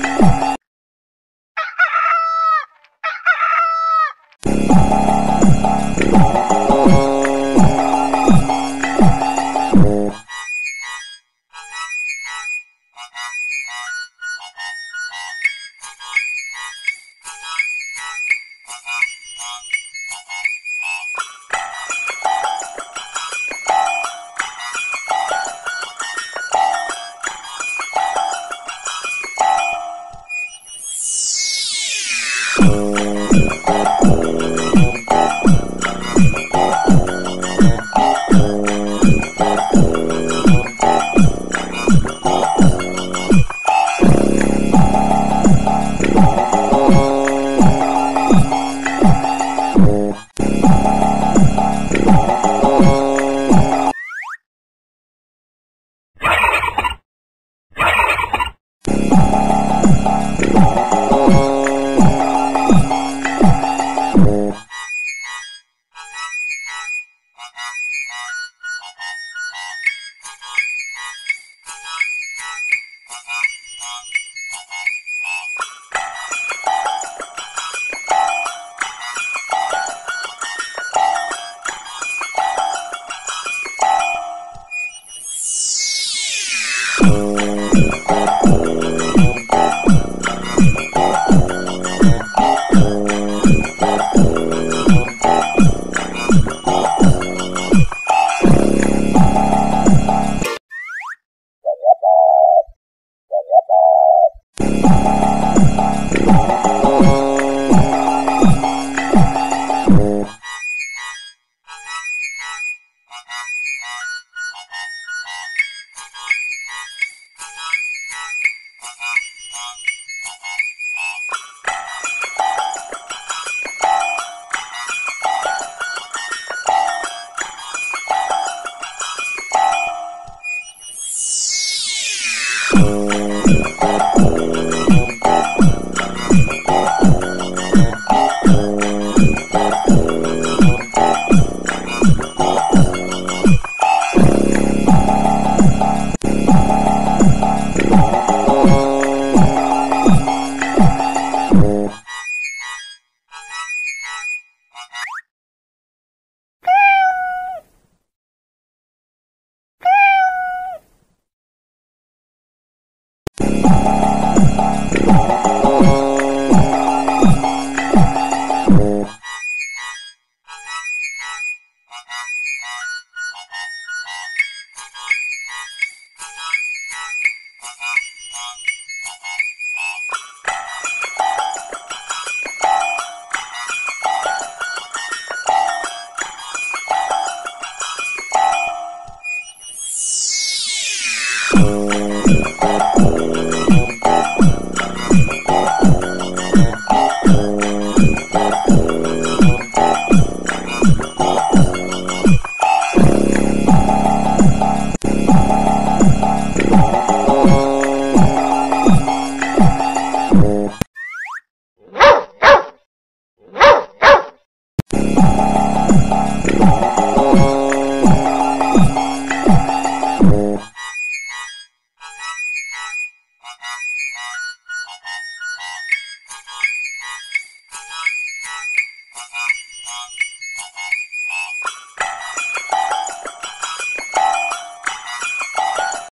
Música you.